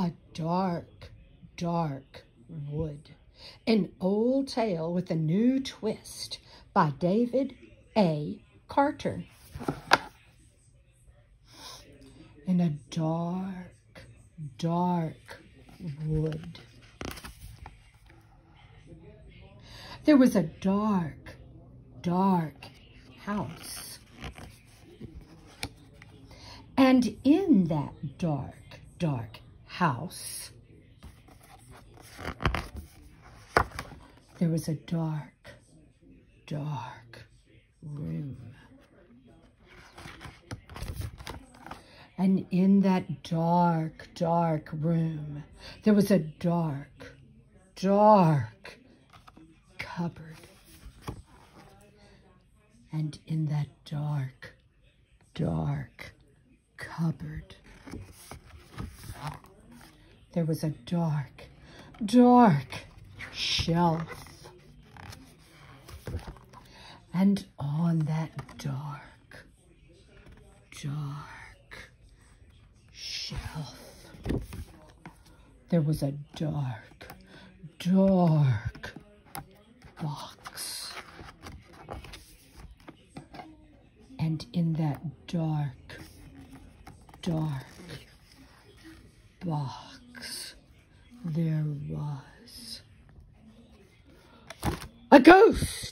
A dark, dark wood. An old tale with a new twist by David A. Carter. In a dark, dark wood. There was a dark, dark house. And in that dark, dark house, there was a dark, dark room. And in that dark, dark room, there was a dark, dark cupboard. And in that dark, dark cupboard, there was a dark, dark shelf. And on that dark, dark shelf, there was a dark, dark box. And in that dark, dark box, there was a ghost.